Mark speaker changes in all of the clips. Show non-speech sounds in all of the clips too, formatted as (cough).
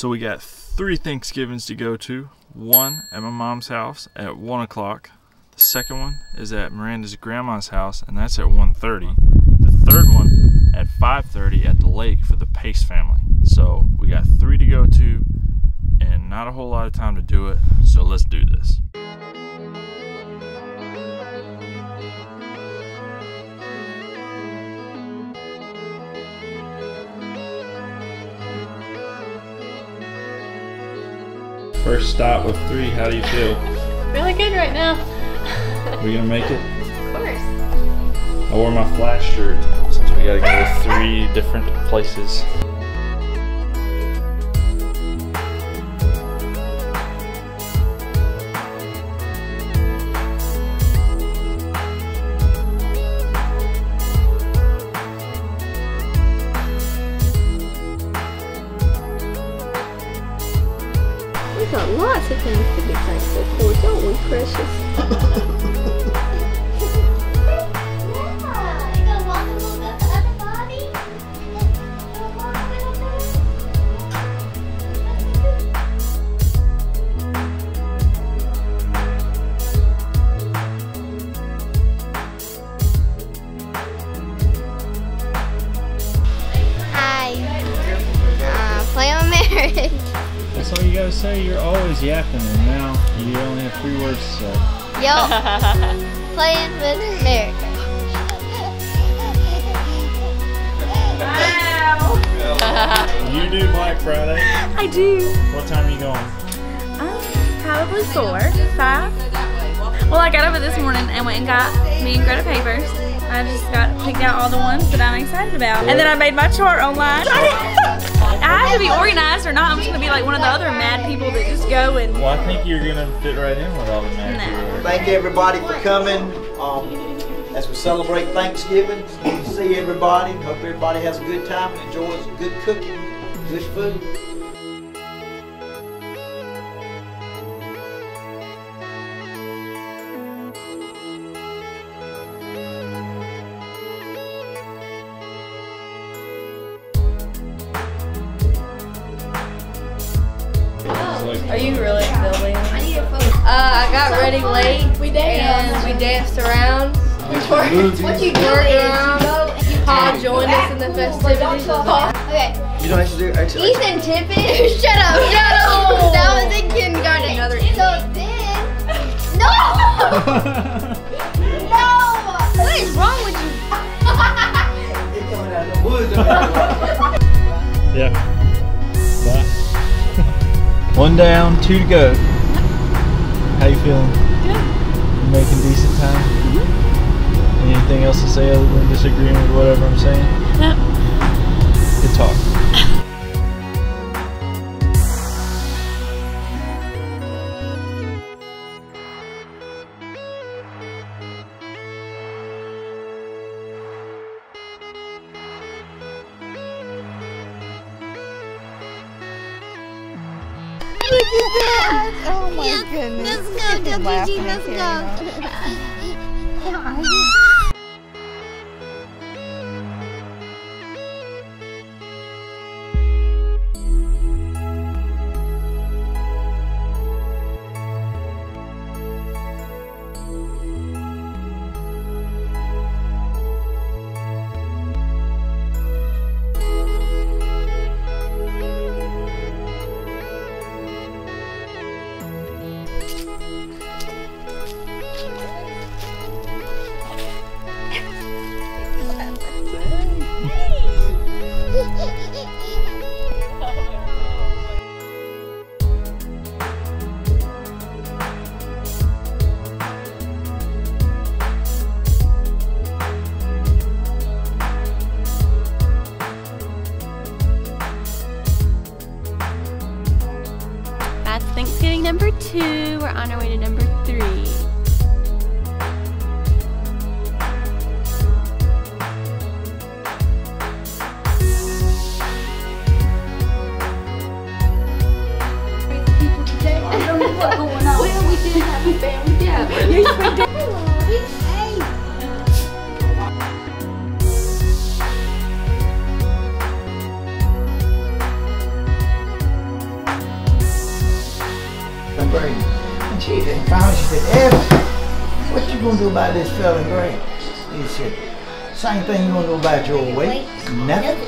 Speaker 1: So we got three Thanksgivings to go to. One at my mom's house at one o'clock. The second one is at Miranda's grandma's house, and that's at 1.30. The third one at 5.30 at the lake for the Pace family. So we got three to go to, and not a whole lot of time to do it. So let's do this. First stop with three. How do you feel?
Speaker 2: Really good right now.
Speaker 1: We gonna make it?
Speaker 2: Of course.
Speaker 1: I wore my flash shirt since we gotta go to three different places.
Speaker 2: Got lots of things to be thankful for, don't we, Precious? (laughs)
Speaker 1: That's all you gotta say. You're always yapping, and now you only have three words to say.
Speaker 3: Yo. (laughs) Playing with America. Wow.
Speaker 1: You do Black Friday.
Speaker 4: I do.
Speaker 1: What time are you going?
Speaker 4: Um, probably four, five. Well, I got up this morning and went and got me and Greta papers. I just got picked out all the ones that I'm excited about, and then I made my chart online. (laughs) I have to be organized, or not. I'm just gonna be like one of the other mad people that just go and.
Speaker 1: Well, I think you're gonna fit right in with all the mad
Speaker 4: No.
Speaker 1: people.
Speaker 5: Thank everybody for coming. Um, as we celebrate Thanksgiving, good to see everybody. Hope everybody has a good time and enjoys good cooking, good food.
Speaker 2: You really filming?
Speaker 3: Uh, I got ready late. We danced. And we danced around. What you do around. Paul joined us in the festivities. Okay.
Speaker 5: You don't have to do actually.
Speaker 3: Ethan Tippett. (laughs) shut up, shut up. That was in kindergarten. Another so then. No! no! What is wrong with you? (laughs)
Speaker 5: coming out of the woods. (laughs)
Speaker 1: Yeah. One down, two to go. How you feeling?
Speaker 4: Good.
Speaker 1: You making decent time? Mm-hmm. Anything else to say other than disagreeing with whatever I'm saying?
Speaker 4: No.
Speaker 3: Oh my goodness. Let's go, Dougie G, let's go. (laughs) (laughs)
Speaker 2: two. We're on our way to number three.
Speaker 5: Well, we did have a family. (laughs) Yeah. And she and finally she said, Evan, what you gonna do about this fella Gray? He said, same thing you gonna do about your weight? Nothing.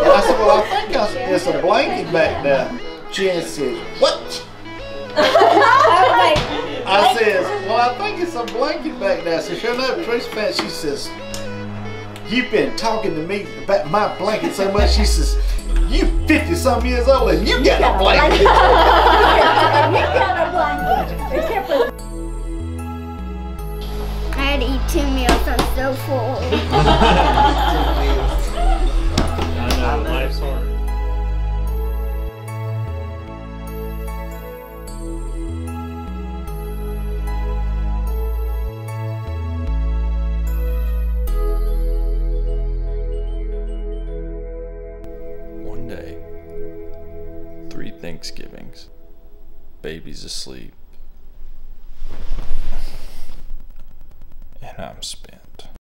Speaker 6: And I said, well, I think I, it's a blanket back there. Jen said, what? (laughs) I says, well, I think it's a blanket back there. So sure enough, Tracy found, she says, you've been talking to me about my blanket so much. She says, you 50 some years old and (laughs) you got a blanket.
Speaker 7: I had to eat two meals. I'm so full.
Speaker 1: Baby's asleep, and I'm spent.